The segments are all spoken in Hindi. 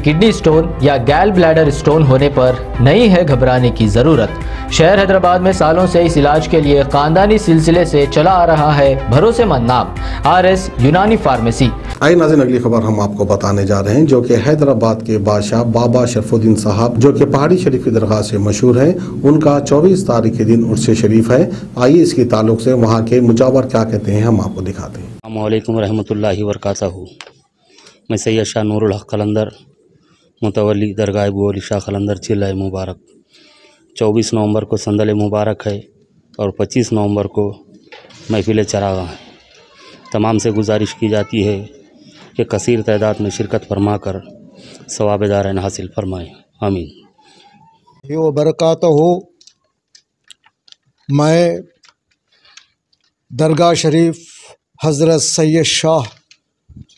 किडनी स्टोन या गैल ब्लैडर स्टोन होने पर नहीं है घबराने की ज़रूरत। शहर हैदराबाद में सालों से इस इलाज के लिए खानदानी सिलसिले से चला आ रहा है भरोसेमंद नाम आर एस यूनानी फार्मेसी। आई नाजिन अगली खबर हम आपको बताने जा रहे हैं जो कि हैदराबाद के बादशाह बाबा शरफुद्दीन साहब जो कि पहाड़ी शरीफ की दरगाह से मशहूर हैं। उनका 24 तारीख के दिन उर्स शरीफ है। आइए इसके ताल्लुक से वहाँ के मुजावर क्या कहते हैं हम आपको दिखाते हैं। अल्लाम रहमतुल्लाहि वरकातहू। मैं सैयद शाह नूरुल हक कलंदर मुतवली दरगाह अली शाह खलंदर चिल्ला मुबारक। 24 नवंबर को संदल मुबारक है और 25 नवंबर को महफिल चरागा है। तमाम से गुजारिश की जाती है कि कसीर तादाद में शिरकत फरमा कर सवाब दारन हासिल फरमाएँ। आमीन। यो बरकत हो, मैं दरगाह शरीफ हज़रत सैयद शाह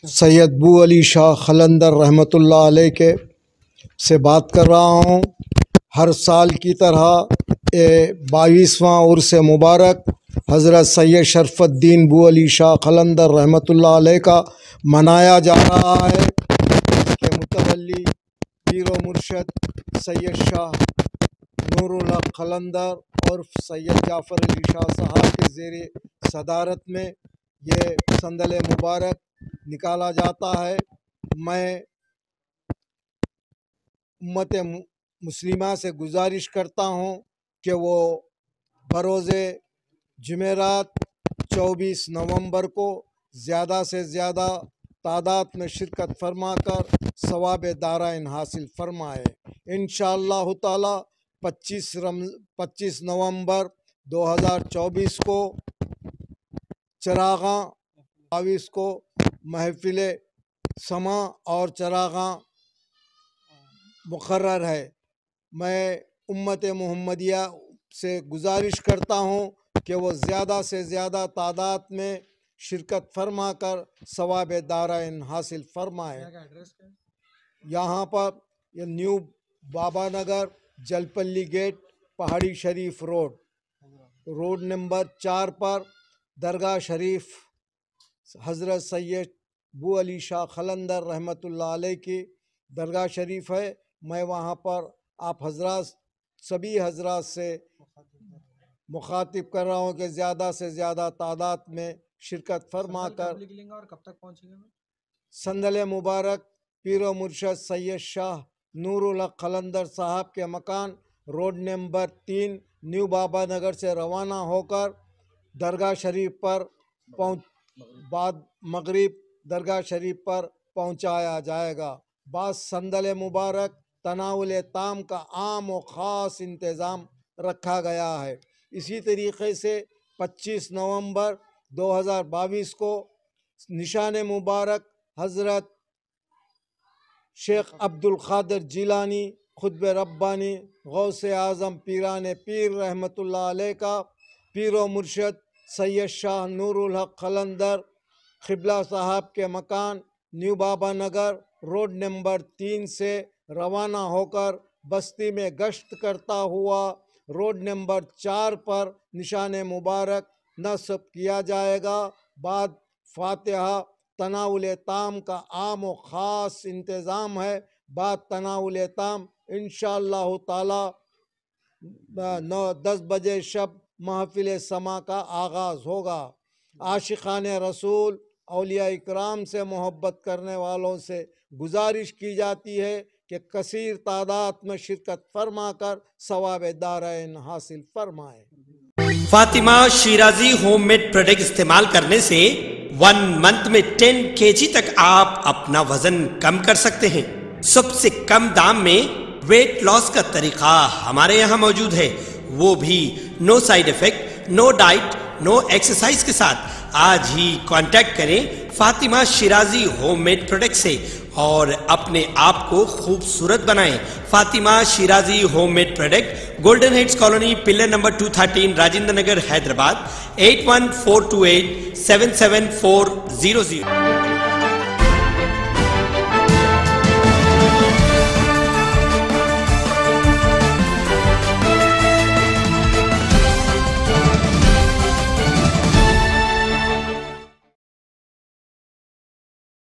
सैयद बू अली शाह खलंदर रहमतुल्लाह अलैह के से बात कर रहा हूँ। हर साल की तरह बाईसवां उर्स मुबारक। हज़रत सैयद शरफुद्दीन बू अली शाह खलंदर अलैह का मनाया जा रहा है। के मुतवली पीर मुर्शद सैयद शाह नूरुल खलंदर और सैयद जाफ़र अली शाह साहब के ज़ेर सदारत में ये संदल मुबारक निकाला जाता है। मैं उम्मत मुस्लिमा से गुजारिश करता हूँ कि वो बरोज़ जमेरात 24 नवंबर को ज़्यादा से ज़्यादा तादाद में शिरकत फरमा कर सवाब दाराइन हासिल फरमाए। इन ताला 25 रम 25 नवंबर 2024 को चरागा बाईस को महफिल समा और चरागा मुकर्र है। मैं उम्मत मोहम्मदिया से गुजारिश करता हूँ कि वो ज़्यादा से ज़्यादा तादाद में शिरकत फरमा कर सवाब दाराइन हासिल फरमाए यहाँ पर ये new Baba Nagar Jalpally gate Pahadi Shareef road. Road number चार पर दरगाह शरीफ हज़रत सैयद बू अली शाह खलंदर रहमतुल्लाह अलैह की दरगाह शरीफ है। मैं वहाँ पर आप हजरात सभी हजरात से मुखातिब कर रहा हूँ कि ज़्यादा से ज़्यादा तादाद में शिरकत फरमा कर और कब तक पहुँचेंगे संदल मुबारक पीर मुर्शद सैयद शाह नूरुल हक खलंदर साहब के मकान रोड नंबर तीन न्यू बाबा नगर से रवाना होकर दरगाह शरीफ पर पहुँच बाद मगरिब दरगाह शरीफ पर पहुँचाया जाएगा। बाद संदल मुबारक तनावल ताम का आम व ख़ास इंतज़ाम रखा गया है। इसी तरीके से 25 नवंबर 2022 को निशान मुबारक हज़रत शेख अब्दुल ख़ादर जिलानी, खुतब रब्बानी, गौस आज़म पीरान पीर अलैह का, पीर व मुर्शद सैयद शाह नूरुल हक खलंदर खिबला साहब के मकान, new Baba Nagar, road number तीन से रवाना होकर बस्ती में गश्त करता हुआ रोड नंबर चार पर निशान मुबारक नस्ब किया जाएगा। बाद फातिहा तनाउल ताम का आम व ख़ास इंतज़ाम है। बाद तनाउल ताम इन ताला नौ, दस बजे शब महफिल समा का आगाज़ होगा। आशिक़ान रसूल अलिया इकराम से मोहब्बत करने वालों से गुजारिश की जाती है। कि कसीर, तादाद, में शिरकत फरमा कर सवाब दारैन हासिल फरमाए। फातिमा शिराजी होममेड प्रोडक्ट इस्तेमाल करने से वन मंथ में टेन के तक आप अपना वज़न कम कर सकते हैं। सबसे कम दाम में वेट लॉस का तरीका हमारे यहाँ मौजूद है। वो भी no side effect no diet no exercise के साथ। आज ही कांटेक्ट करें फातिमा शिराजी होममेड प्रोडक्ट से। और अपने आप को खूबसूरत बनाएँ। Fatima Shirazi homemade product golden heads colony pillar number 213 Rajendra Nagar, Hyderabad 814287740